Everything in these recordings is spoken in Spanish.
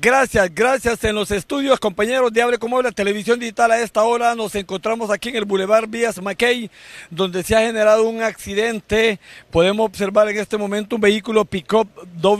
Gracias, gracias en los estudios, compañeros de Hable como la televisión digital. A esta hora nos encontramos aquí en el Boulevard Vías Mackay, donde se ha generado un accidente. Podemos observar en este momento un vehículo pick-up,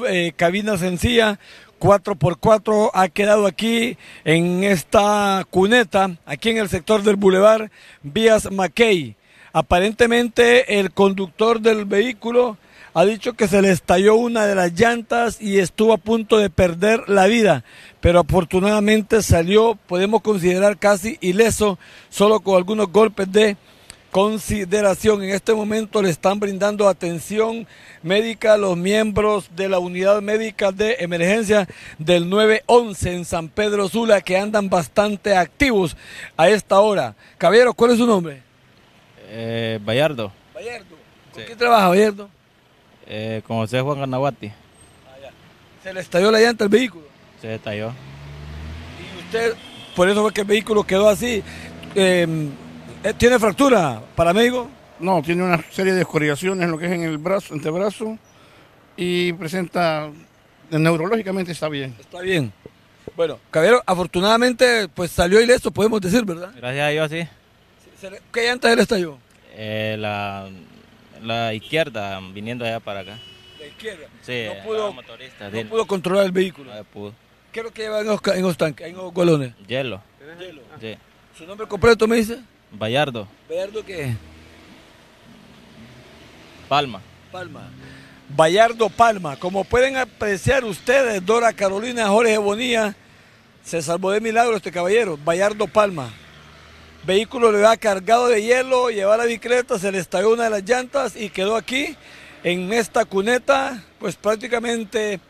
eh, cabina sencilla, 4x4 ha quedado aquí en esta cuneta, aquí en el sector del Boulevard Vías Mackay. Aparentemente el conductor del vehículo ha dicho que se le estalló una de las llantas y estuvo a punto de perder la vida, pero afortunadamente salió, podemos considerar casi ileso, solo con algunos golpes de consideración. En este momento le están brindando atención médica a los miembros de la unidad médica de emergencia del 911 en San Pedro Sula que andan bastante activos a esta hora. Caballero, ¿cuál es su nombre? Eh, Bayardo. Bayardo. ¿Con quién trabaja Bayardo? Eh, con José Juan Garnaguati. Ah, ¿Se le estalló la llanta al vehículo? Se estalló. ¿Y usted, por eso fue que el vehículo quedó así? Em, eh, ¿Tiene fractura, paramédico? No, tiene una serie de escoriaciones en lo que es en el brazo, antebrazo, y presenta, neurológicamente está bien. Está bien. Bueno, caballero, afortunadamente, pues salió ileso, podemos decir, ¿verdad? Gracias a Dios, sí. ¿Qué llanta se le estalló? Eh, la la izquierda, viniendo allá para acá. ¿La izquierda? Sí, no pudo, motorista, no pudo controlar el vehículo. No pudo. ¿Qué es lo que lleva en los, en los tanques, en los golones? Hielo. Hielo. Sí. ¿Su nombre completo me dice? Bayardo. ¿Bayardo qué? Palma. Palma. Bayardo Palma. Como pueden apreciar ustedes, Dora Carolina Jorge Bonilla, se salvó de milagro este caballero. Bayardo Palma vehículo le va cargado de hielo, lleva la bicicleta, se le estalló una de las llantas y quedó aquí en esta cuneta, pues prácticamente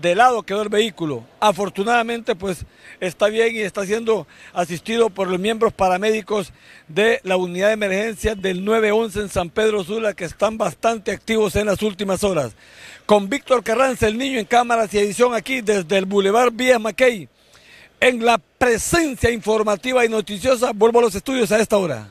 de lado quedó el vehículo. Afortunadamente, pues está bien y está siendo asistido por los miembros paramédicos de la unidad de emergencia del 911 en San Pedro Sula, que están bastante activos en las últimas horas. Con Víctor Carranza, el niño en cámaras y edición aquí desde el Boulevard Vía Mackay en la presencia informativa y noticiosa. Vuelvo a los estudios a esta hora.